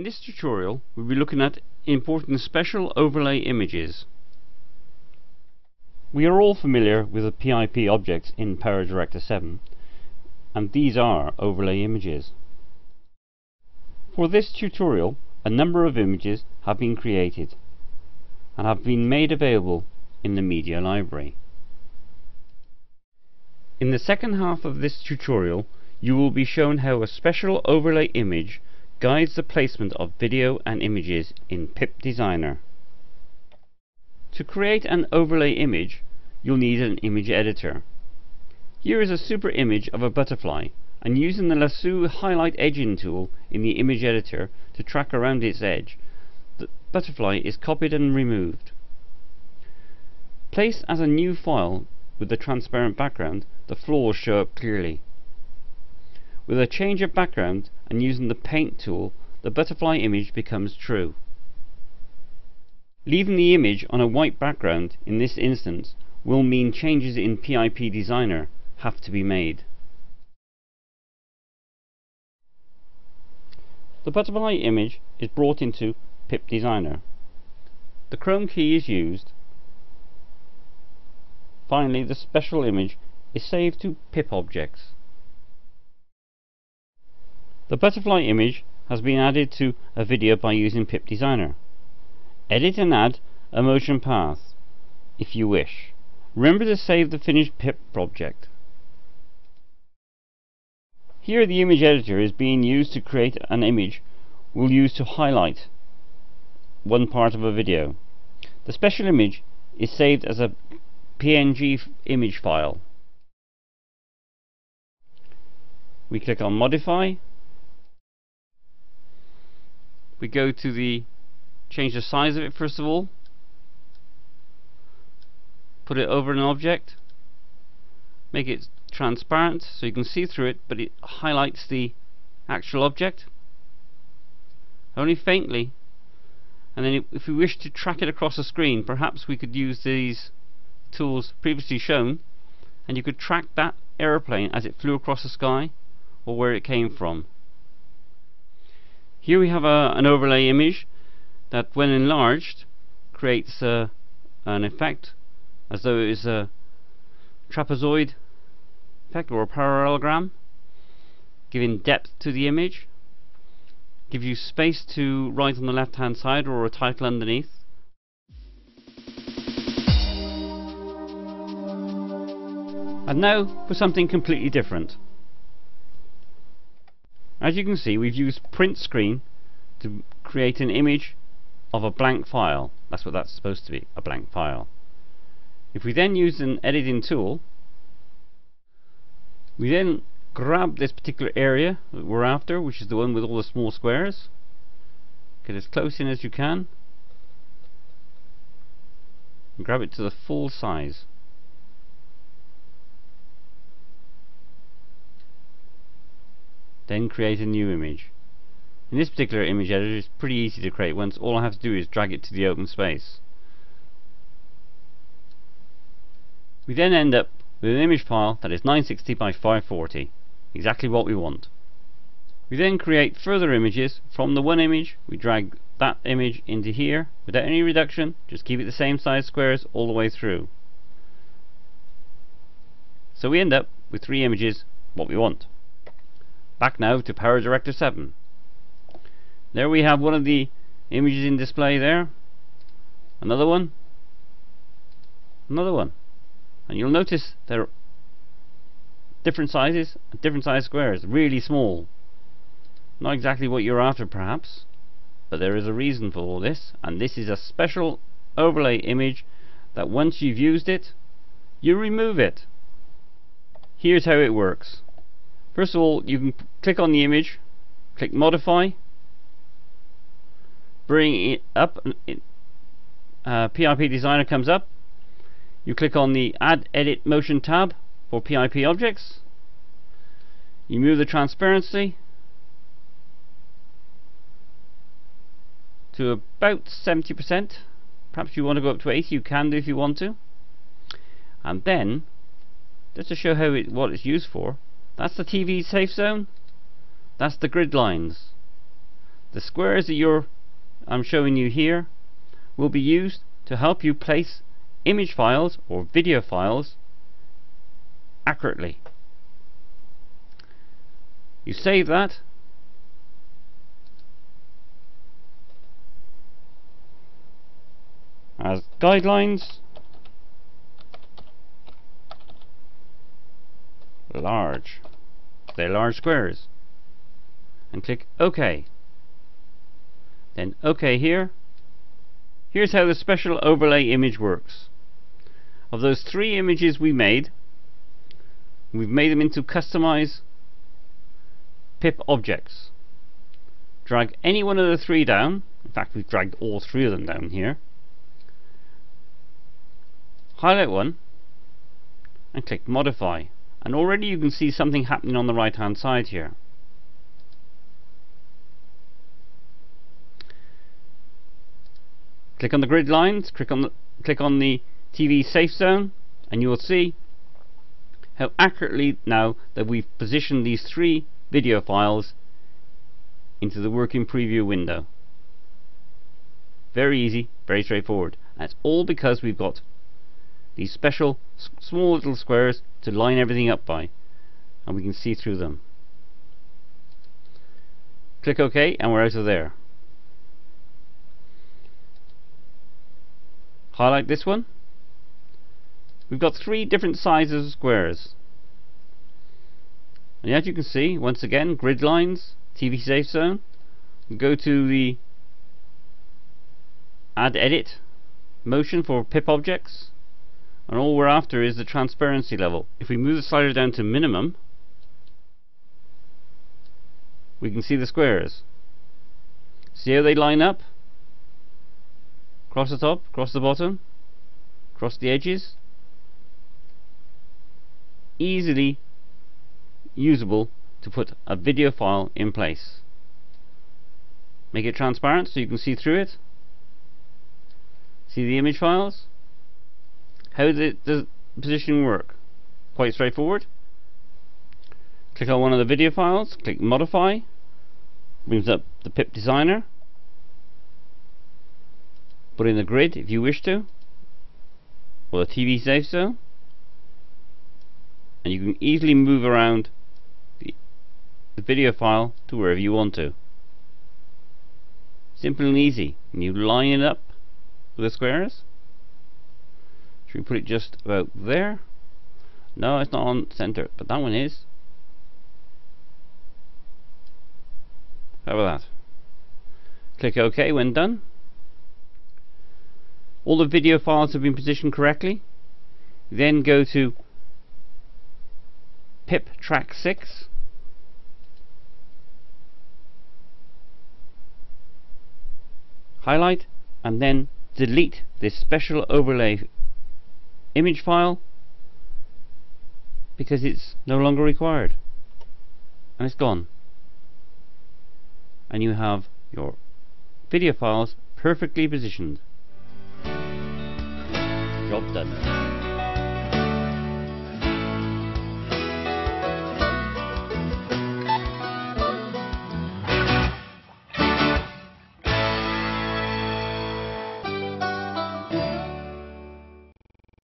In this tutorial we'll be looking at importing special overlay images. We are all familiar with the PIP objects in PowerDirector 7 and these are overlay images. For this tutorial a number of images have been created and have been made available in the media library. In the second half of this tutorial you will be shown how a special overlay image guides the placement of video and images in PIP Designer. To create an overlay image you'll need an image editor. Here is a super image of a butterfly and using the lasso highlight edging tool in the image editor to track around its edge the butterfly is copied and removed. Placed as a new file with the transparent background the flaws show up clearly. With a change of background and using the paint tool the butterfly image becomes true. Leaving the image on a white background in this instance will mean changes in PIP Designer have to be made. The butterfly image is brought into PIP Designer. The Chroma key is used. Finally, the special image is saved to PIP objects. The butterfly image has been added to a video by using PIP Designer. Edit and add a motion path if you wish. Remember to save the finished PIP project. Here the image editor is being used to create an image we'll use to highlight one part of a video. The special image is saved as a PNG image file. We click on modify we go to the change the size of it first of all. Put it over an object. Make it transparent so you can see through it but it highlights the actual object. Only faintly. And then if we wish to track it across the screen perhaps we could use these tools previously shown and you could track that aeroplane as it flew across the sky or where it came from here we have a, an overlay image that when enlarged creates a, an effect as though it is a trapezoid effect or a parallelogram giving depth to the image give you space to write on the left hand side or a title underneath. And now for something completely different as you can see we've used print screen to create an image of a blank file. That's what that's supposed to be, a blank file. If we then use an editing tool, we then grab this particular area that we're after, which is the one with all the small squares. Get as close in as you can. And grab it to the full size. Then create a new image. In this particular image editor it's pretty easy to create once all I have to do is drag it to the open space. We then end up with an image file that is 960 by 540 exactly what we want. We then create further images from the one image we drag that image into here without any reduction just keep it the same size squares all the way through. So we end up with three images what we want. Back now to PowerDirector 7. There we have one of the images in display there. Another one. Another one. And you'll notice they're different sizes, different size squares, really small. Not exactly what you're after perhaps, but there is a reason for all this, and this is a special overlay image that once you've used it, you remove it. Here's how it works. First of all, you can click on the image, click modify, bring it up, uh, PIP designer comes up, you click on the add edit motion tab for PIP objects, you move the transparency to about 70%, perhaps you want to go up to 80, you can do if you want to, and then, just to show how it, what it's used for, that's the TV safe zone. That's the grid lines. the squares that you're I'm showing you here will be used to help you place image files or video files accurately. You save that as guidelines large large squares. And click OK. Then OK here. Here's how the special overlay image works. Of those three images we made we've made them into customize pip objects. Drag any one of the three down. In fact we've dragged all three of them down here. Highlight one and click modify and already you can see something happening on the right hand side here. Click on the grid lines click on the click on the TV safe zone and you will see how accurately now that we've positioned these three video files into the working preview window. Very easy very straightforward. It's all because we've got these special small little squares to line everything up by and we can see through them. Click OK and we're out of there. Highlight this one. We've got three different sizes of squares. And as you can see once again grid lines TV safe zone. Go to the add edit motion for pip objects and all we're after is the transparency level. If we move the slider down to minimum we can see the squares. See how they line up? Across the top, across the bottom, across the edges. Easily usable to put a video file in place. Make it transparent so you can see through it. See the image files? How does, it, does positioning work? Quite straightforward. Click on one of the video files, click modify, brings up the pip designer. Put in the grid if you wish to, or the TV safe zone. And you can easily move around the, the video file to wherever you want to. Simple and easy. And you line it up with the squares. Should we put it just about there? No, it's not on center, but that one is. How about that? Click OK when done. All the video files have been positioned correctly. Then go to pip track 6 highlight and then delete this special overlay image file because it's no longer required. And it's gone. And you have your video files perfectly positioned. Job done